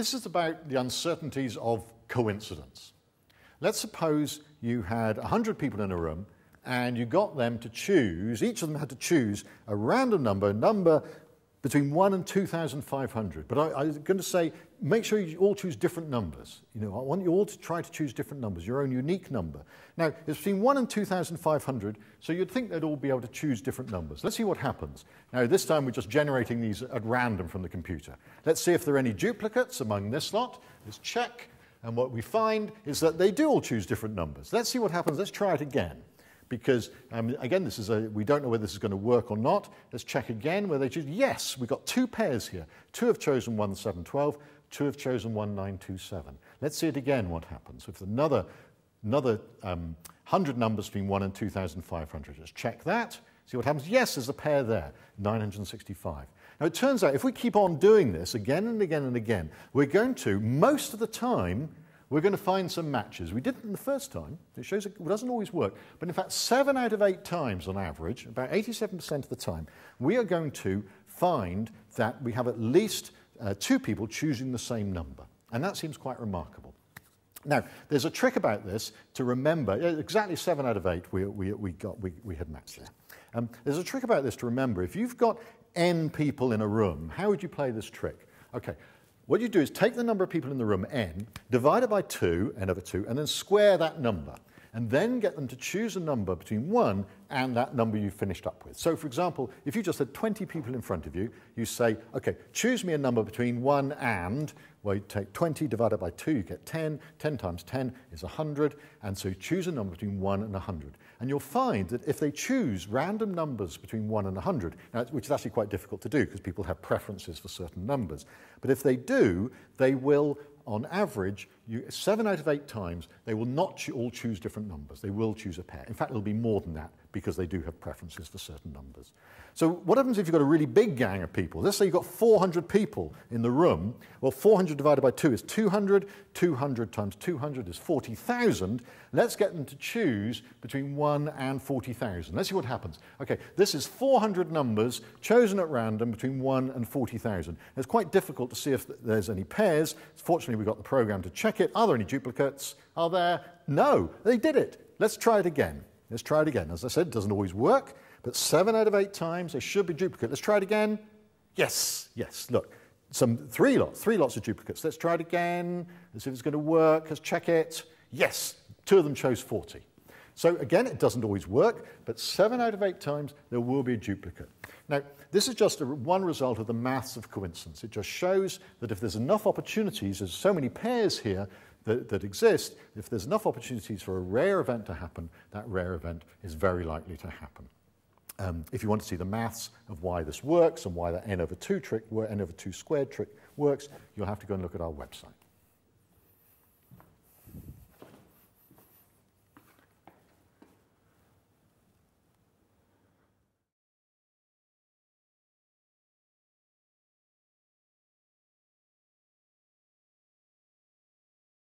This is about the uncertainties of coincidence. Let's suppose you had 100 people in a room and you got them to choose, each of them had to choose a random number, a number between 1 and 2,500. But I, I was going to say, make sure you all choose different numbers. You know, I want you all to try to choose different numbers, your own unique number. Now, it's between 1 and 2,500, so you'd think they'd all be able to choose different numbers. Let's see what happens. Now, this time we're just generating these at random from the computer. Let's see if there are any duplicates among this lot. Let's check. And what we find is that they do all choose different numbers. Let's see what happens. Let's try it again because, um, again, this is a, we don't know whether this is going to work or not. Let's check again where they choose. Yes, we've got two pairs here. Two have chosen 1712, two have chosen 1927. Let's see it again, what happens. If another, another um, 100 numbers between 1 and 2,500, let's check that. See what happens. Yes, there's a pair there, 965. Now, it turns out if we keep on doing this again and again and again, we're going to, most of the time, we're going to find some matches. We didn't the first time. It shows it doesn't always work. But in fact, seven out of eight times on average, about 87% of the time, we are going to find that we have at least uh, two people choosing the same number. And that seems quite remarkable. Now, there's a trick about this to remember, exactly seven out of eight we, we, we, got, we, we had matched there. Um, there's a trick about this to remember. If you've got n people in a room, how would you play this trick? Okay, what you do is take the number of people in the room, n, divide it by 2, n over 2, and then square that number. And then get them to choose a number between 1 and that number you finished up with. So, for example, if you just had 20 people in front of you, you say, okay, choose me a number between 1 and, well, you take 20 divided by 2, you get 10. 10 times 10 is 100. And so you choose a number between 1 and 100. And you'll find that if they choose random numbers between 1 and 100, now, which is actually quite difficult to do because people have preferences for certain numbers, but if they do, they will, on average, you, seven out of eight times, they will not cho all choose different numbers. They will choose a pair. In fact, it'll be more than that because they do have preferences for certain numbers. So what happens if you've got a really big gang of people? Let's say you've got 400 people in the room. Well, 400 divided by 2 is 200. 200 times 200 is 40,000. Let's get them to choose between 1 and 40,000. Let's see what happens. Okay, this is 400 numbers chosen at random between 1 and 40,000. It's quite difficult to see if there's any pairs. Fortunately, we've got the program to check Are there any duplicates? Are there? No, they did it. Let's try it again. Let's try it again. As I said, it doesn't always work, but seven out of eight times there should be duplicate. Let's try it again. Yes, yes. Look, some three lots, three lots of duplicates. Let's try it again. Let's see if it's going to work. Let's check it. Yes, two of them chose 40. So again, it doesn't always work, but seven out of eight times there will be a duplicate. Now, this is just a, one result of the maths of coincidence. It just shows that if there's enough opportunities, there's so many pairs here, that, that exist, if there's enough opportunities for a rare event to happen, that rare event is very likely to happen. Um, if you want to see the maths of why this works and why the n over 2 trick, n over 2 squared trick works, you'll have to go and look at our website.